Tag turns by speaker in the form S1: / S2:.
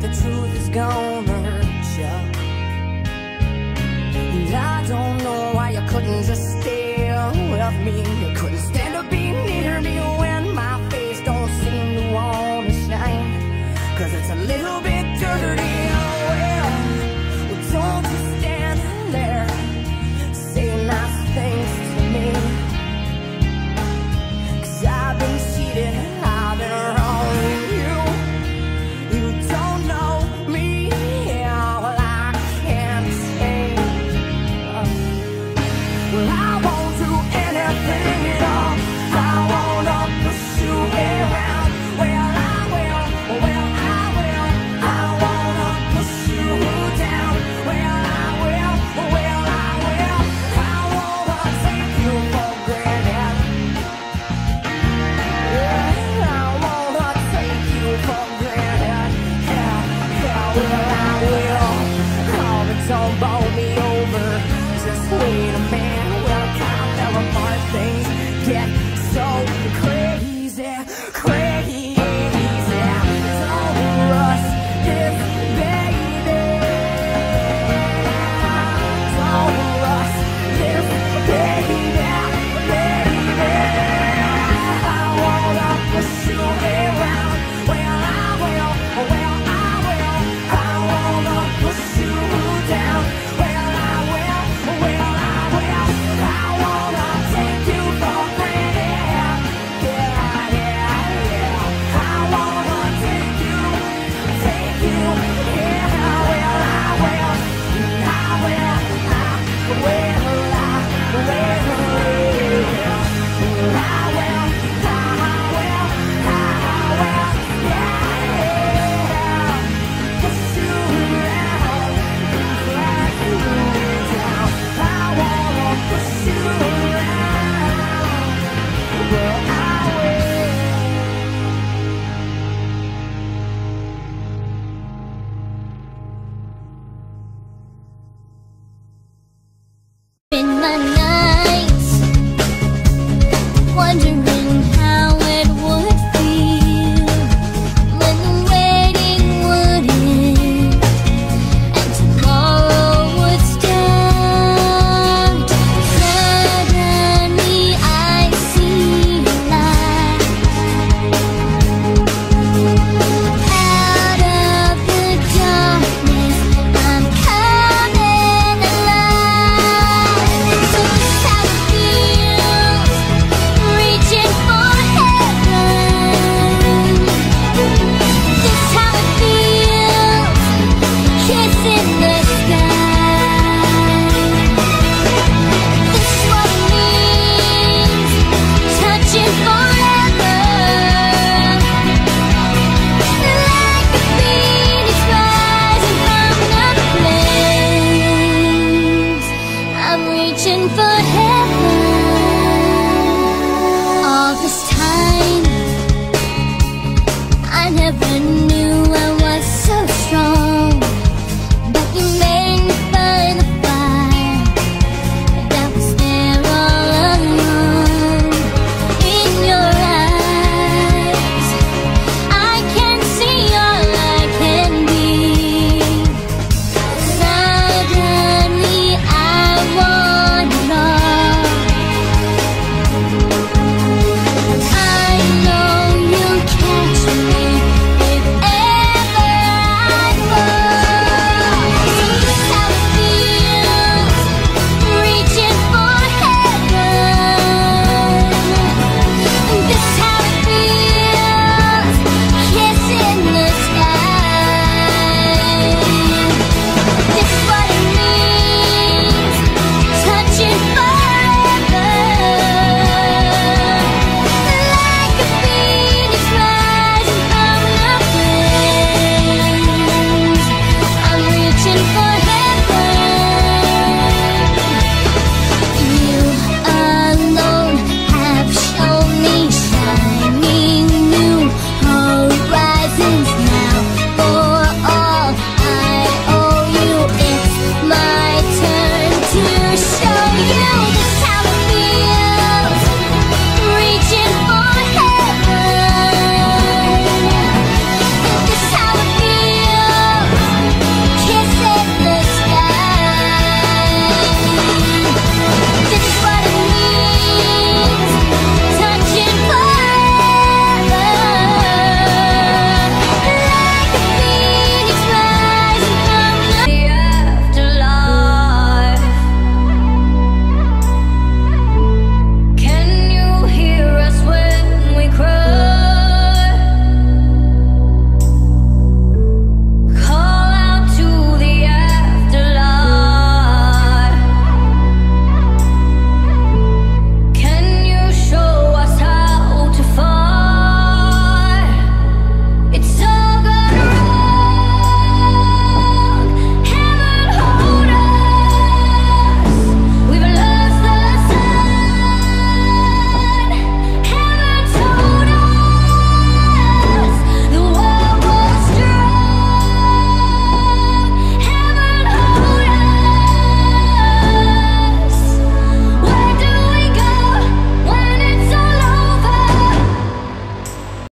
S1: the
S2: truth is gonna hurt you. And I don't know why you couldn't just stay with me. You couldn't. Well, I want